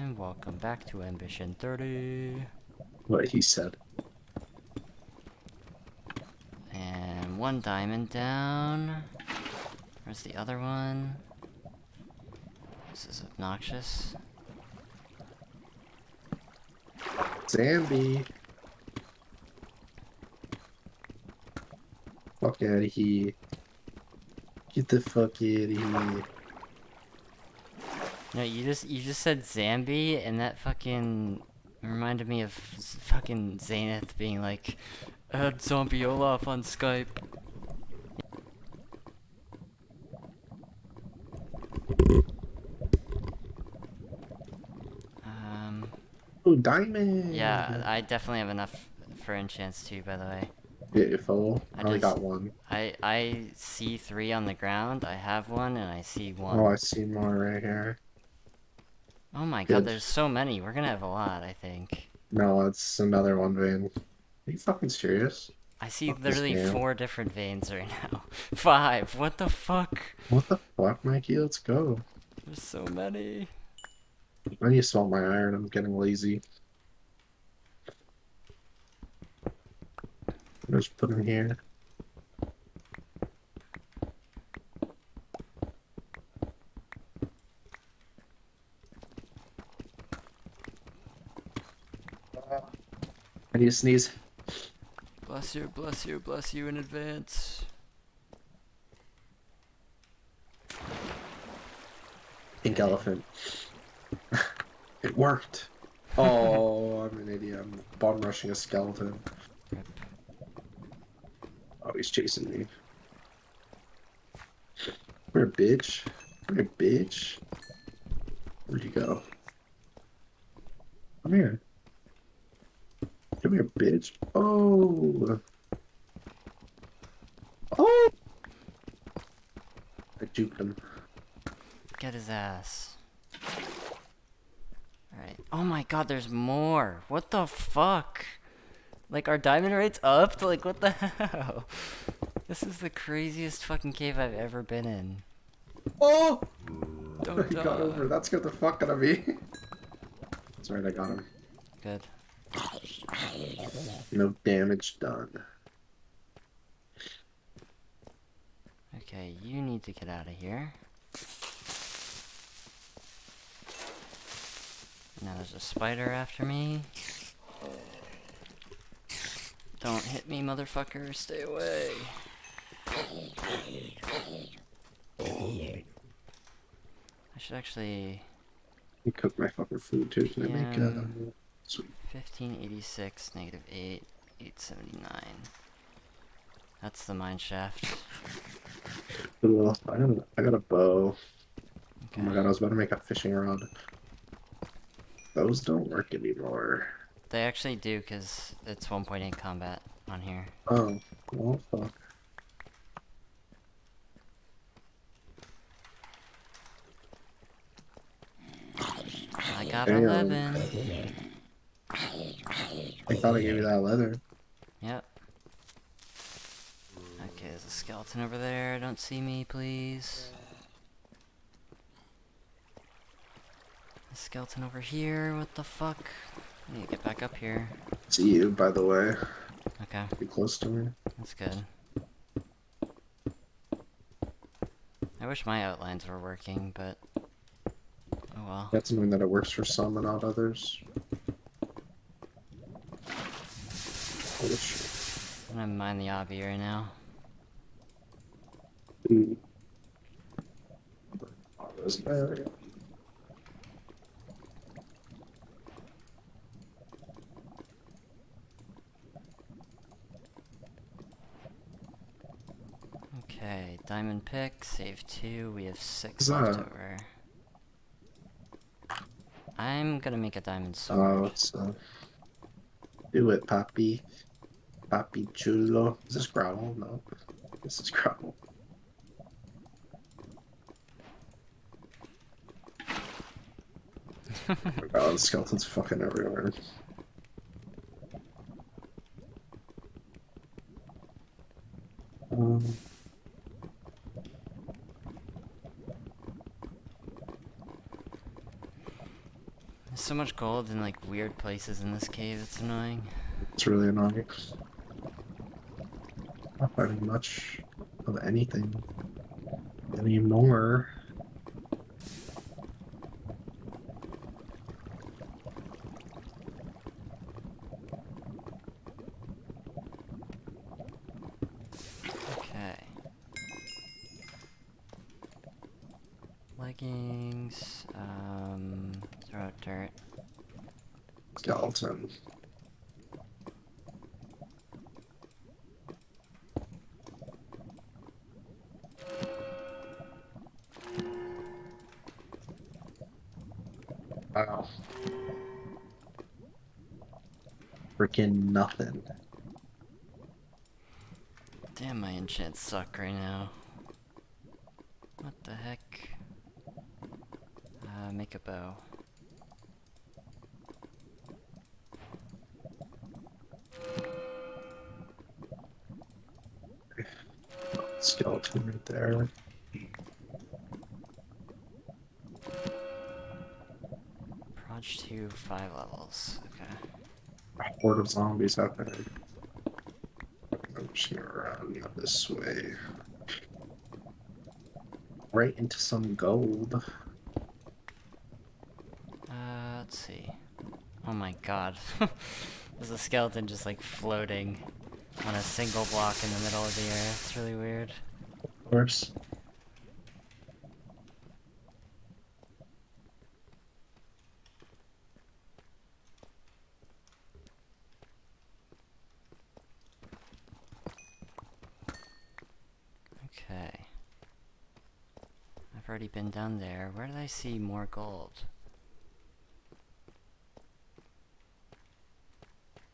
And welcome back to Ambition 30. What he said. And one diamond down. Where's the other one? This is obnoxious. Zambi. Fuck out of here. Get the fuck out of here. No, you just you just said Zambi, and that fucking reminded me of fucking Zenith being like, add Zombie Olaf on Skype. Um, Oh, diamond! yeah, I definitely have enough for enchants too, by the way. Beautiful. I I only just- got one. I I see three on the ground. I have one, and I see one. Oh, I see more right here. Oh my god, there's so many. We're gonna have a lot, I think. No, it's another one vein. Are you fucking serious? I see Fuck literally four different veins right now. Five. What the fuck? What the fuck, Mikey? Let's go. There's so many. I need to smelt my iron. I'm getting lazy. Just put in here. Need to sneeze. Bless you, bless you, bless you in advance. Pink elephant. it worked. Oh, I'm an idiot. I'm bomb rushing a skeleton. Oh, he's chasing me. Where, bitch? Where, bitch? Where'd you go? I'm here. Come here, bitch. Oh. Oh. I juked him. Get his ass. Alright. Oh my god, there's more. What the fuck? Like, our diamond rate's upped? To like, what the hell? This is the craziest fucking cave I've ever been in. Oh! Don't He got over. That scared the fuck out of me. That's right, I got him. Good. No damage done. Okay, you need to get out of here. Now there's a spider after me. Don't hit me, motherfucker. Stay away. I should actually... You cook my fucking food too. Can I make Yeah. uh, sweet? 1586, negative 8, 879. That's the mine shaft. Cool. I got a, I got a bow. Okay. Oh my god, I was about to make a fishing rod. Those don't work anymore. They actually do, because it's 1.8 combat on here. Oh, well, fuck. I got Damn. 11. I thought I gave you that leather. Yep. Okay, there's a skeleton over there. Don't see me, please. A skeleton over here. What the fuck? I need to get back up here. See you, by the way. Okay, Be close to me. that's good. I wish my outlines were working, but oh well. That's something that it works for some and not others. Holy shit. I'm gonna mine the obby right now. Ooh. There's an area. Okay, diamond pick, save two. We have six left over. I'm gonna make a diamond sword. Oh, uh, do it, Papi. Papi chulo. Is this gravel? No. This is gravel. oh my god, the skeleton's fucking everywhere. Um, There's so much gold in like weird places in this cave, it's annoying. It's really annoying. Not finding much of anything anymore. Okay. Leggings, um, throw out dirt. Skeleton. Wow. Freaking nothing. Damn, my enchants suck right now. What the heck? Uh, make a bow. Skeleton right there. Proj 2, 5 levels. Okay. A horde of zombies out there. I'm just gonna run this way. Right into some gold. Uh, let's see. Oh my god. There's a skeleton just like floating on a single block in the middle of the air. It's really weird. Of course. Okay. I've already been done there. Where did I see more gold?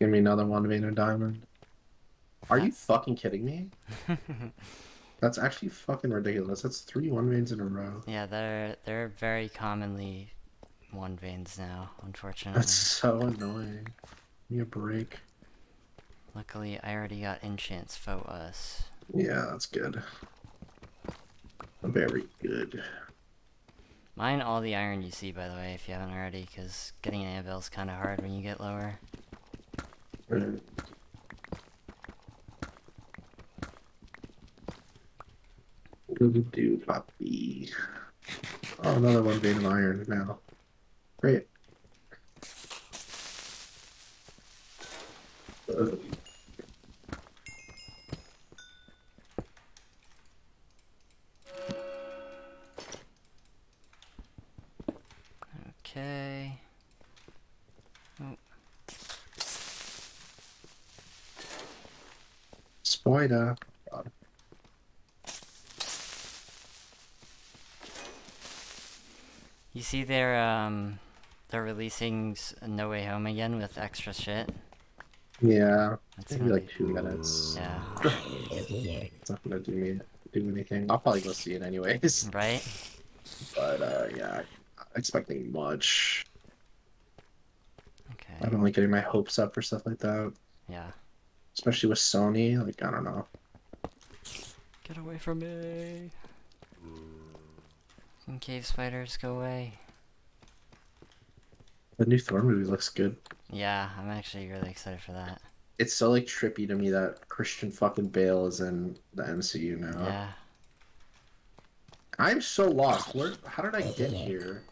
Give me another one vein of diamond. Are you fucking kidding me? That's actually fucking ridiculous. That's three one veins in a row. yeah, they're they're very commonly one veins now, unfortunately. That's so annoying. Give me a break. Luckily, I already got enchants for us. Yeah, that's good. Very good. Mine all the iron you see, by the way, if you haven't already, because getting an anvil's kind of hard when you get lower. Good do, puppy. Oh, another one vein of iron now. Great. Uh, Okay. Spider. God. You see they're um they're releasing No Way Home again with extra shit. Yeah, That's maybe gonna be like two minutes. Yeah. It's not gonna do me do anything. I'll probably go see it anyways. Right? But uh, yeah, not expecting much. Okay. I'm only getting my hopes up for stuff like that, Yeah. Especially with Sony. Like I don't know. Get away from me. Fucking cave spiders, go away. The new Thor movie looks good. Yeah, I'm actually really excited for that. It's so like trippy to me that Christian fucking Bale is in the MCU now. Yeah. I'm so lost. Where? How did I get here?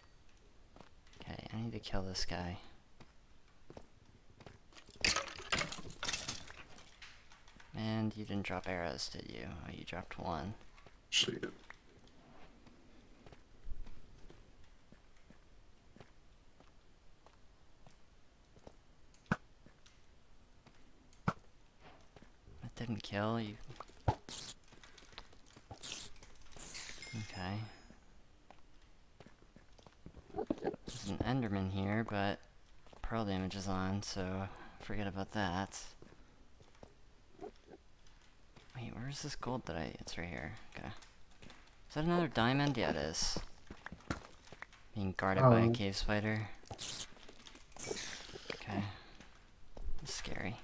Okay, I need to kill this guy. And you didn't drop arrows, did you? Oh, you dropped one. Shit. That didn't kill you. Okay. There's an Enderman here, but pearl damage is on, so forget about that. Wait, where's this gold that I... It's right here. Okay. Is that another diamond? Yeah, it is. Being guarded by a Oh. cave spider. Okay. That's scary.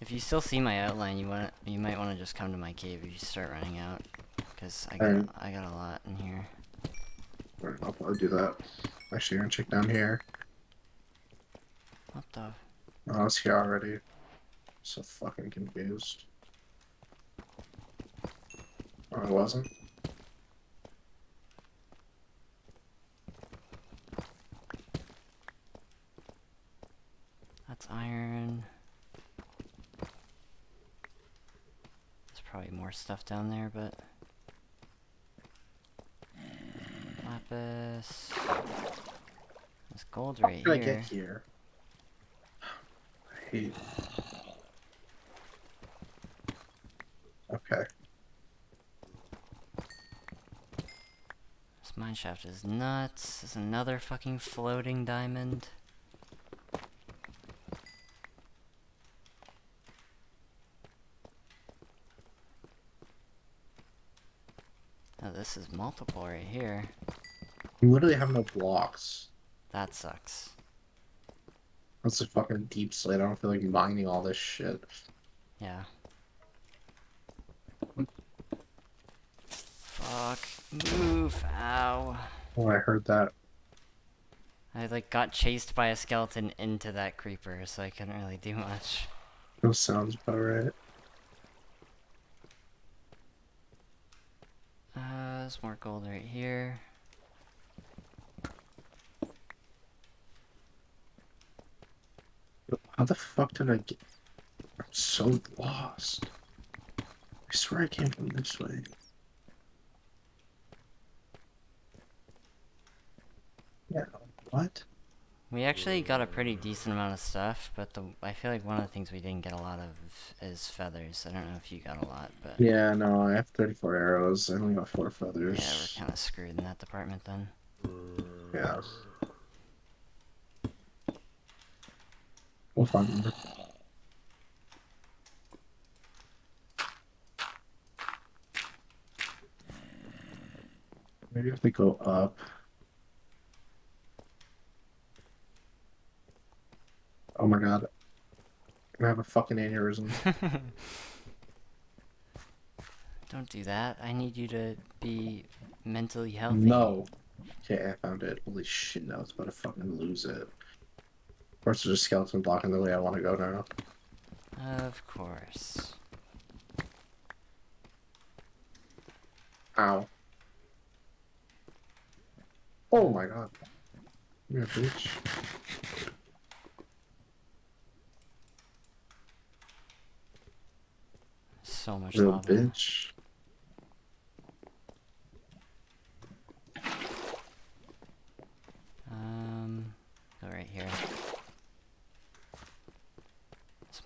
If you still see my outline, you want you might want to just come to my cave if you start running out, cause I got Alright. I got a lot in here. Alright, I'll probably do that. Actually, I'm gonna check down here. What the? Oh, I was here already. So fucking confused. Oh, I wasn't. That's iron. There's probably more stuff down there, but lapis. There's gold How right did I here. get here? I hate. Okay. This mine shaft is nuts. There's another fucking floating diamond. Oh, this is multiple right here. You literally have no blocks. That sucks. That's a fucking deep slate. I don't feel like mining all this shit. Yeah. Fuck. Move. Ow. Oh, I heard that. I like got chased by a skeleton into that creeper, so I couldn't really do much. That sounds about right. Uh, there's more gold right here. How the fuck did I get? I'm so lost. I swear I came from this way. Yeah. What? We actually got a pretty decent amount of stuff, but the I feel like one of the things we didn't get a lot of is feathers. I don't know if you got a lot, but Yeah, no, I have 34 arrows. I only got four feathers. yeah, we're kind of screwed in that department then. Yeah. We'll find. Maybe if we go up. Oh my god. I have a fucking aneurysm. Don't do that. I need you to be mentally healthy. No. Okay, I found it. Holy shit, now it's about to fucking lose it. Of course, there's a skeleton blocking the way I want to go now. Of course. Ow. Oh my god. You're a bitch. So much Little lava. bitch. Um, go right here.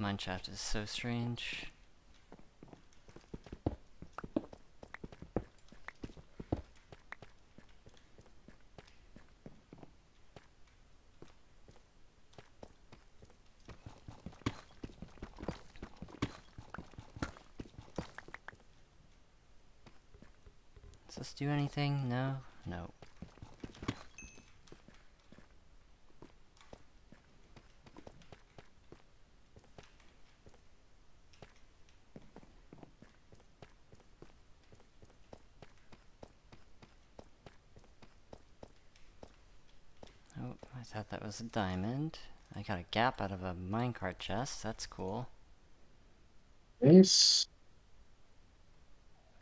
This mine shaft is so strange. Does this do anything? No? No. Oh, I thought that was a diamond. I got a gap out of a minecart chest. That's cool. Nice.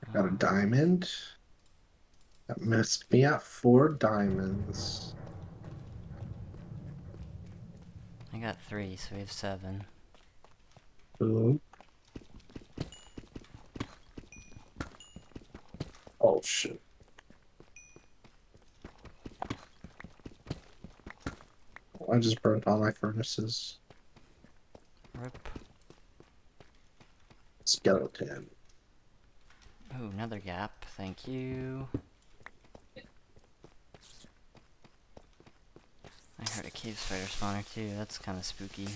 I got a Oh, diamond. That missed me up. four diamonds. I got three, so we have seven. Boom. Oh shit. I just burnt all my furnaces. Rip. Skeleton. Oh, another gap. Thank you. I heard a cave spider spawner too. That's kind of spooky.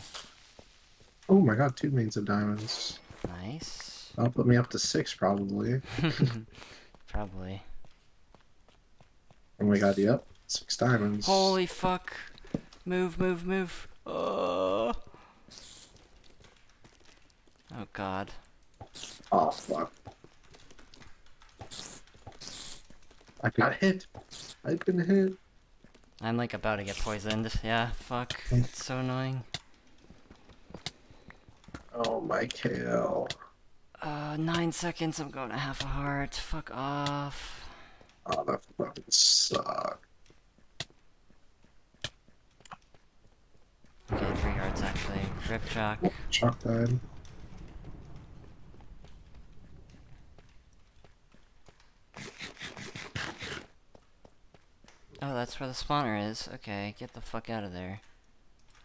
Oh my god, two mains of diamonds. Nice. That'll put me up to six probably. Probably. Oh my god, yep. Six diamonds. Holy fuck. Move, move, move. Oh. Oh god. Oh fuck. I got hit. I've been hit. I'm like about to get poisoned. Yeah, fuck. It's so annoying. Oh my kale. Uh, nine seconds, I'm going to half a heart. Fuck off. Oh, that fucking suck. Hearts actually. Rip. Chuck oh, died. Oh, that's where the spawner is. Okay, get the fuck out of there.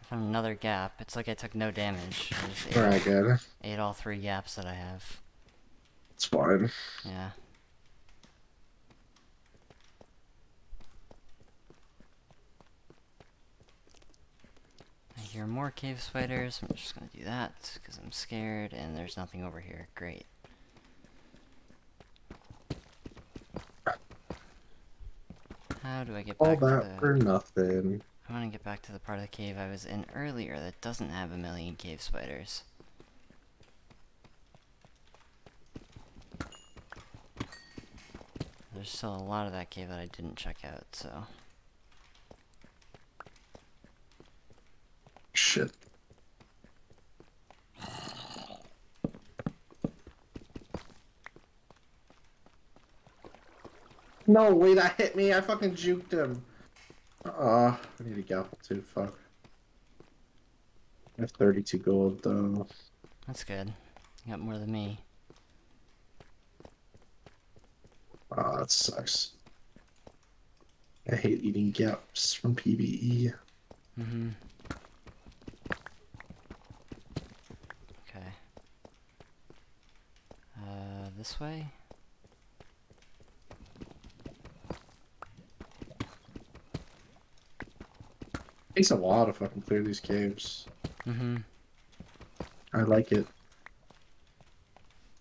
I found another gap. It's like I took no damage. I just ate, Alright, good. ate all three gaps that I have. It's fine. Yeah. Hear more cave spiders. I'm just gonna do that because I'm scared and there's nothing over here. Great. How do I get All back to that the... for nothing. I want to get back to the part of the cave I was in earlier that doesn't have a million cave spiders. There's still a lot of that cave that I didn't check out, so... Shit. No way, that hit me. I fucking juked him. Uh, I need to gapple too. Fuck. I have 32 gold though. That's good. You got more than me. Ah, that sucks. I hate eating gaps from PvE. Mm-hmm. Okay. Uh, this way? takes a lot to fucking clear these caves. Mm-hmm. I like it.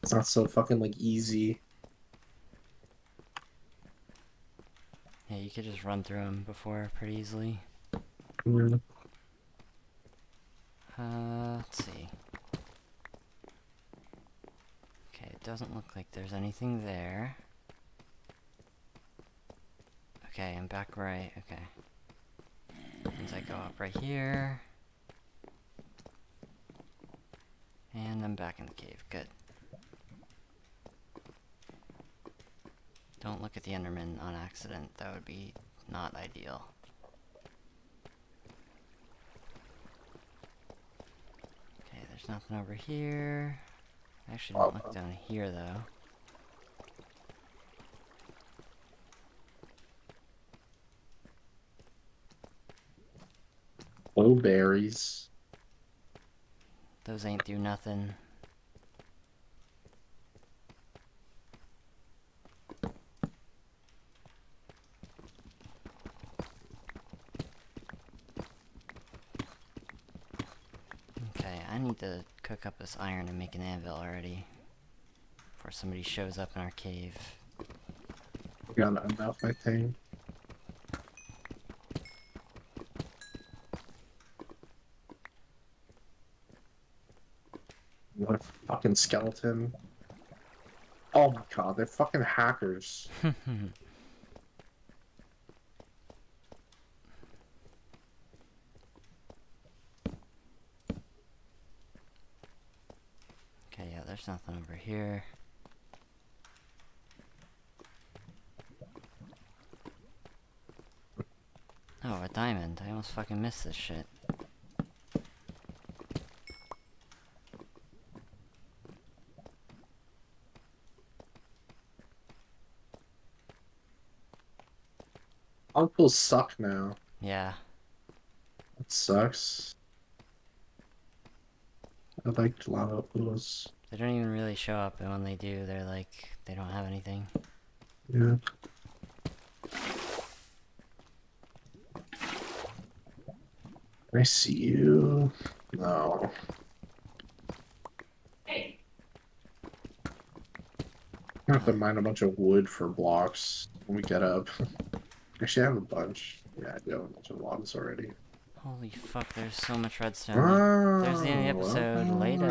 It's not so fucking like easy. Yeah, you could just run through them before pretty easily. Mm. Uh, let's see. Okay, it doesn't look like there's anything there. Okay, I'm back right. Okay. Means I go up right here. And I'm back in the cave. Good. Don't look at the Enderman on accident. That would be not ideal. Okay, there's nothing over here. I actually don't look down here though. Blueberries. Those ain't do nothing. Okay, I need to cook up this iron and make an anvil already. Before somebody shows up in our cave. We got enough, I think. What a fucking skeleton. Oh my god, they're fucking hackers. Okay, yeah, there's nothing over here. Oh, a diamond. I almost fucking missed this shit. Uncles suck now. Yeah. That sucks. I liked lava pools. They don't even really show up, and when they do, they're like, they don't have anything. Yeah. I see you. No. Hey. I have to mine a bunch of wood for blocks when we get up. Actually, I have a bunch. Yeah, I do have a bunch of logs already. Holy fuck, there's so much redstone. There's the end of the episode. Later.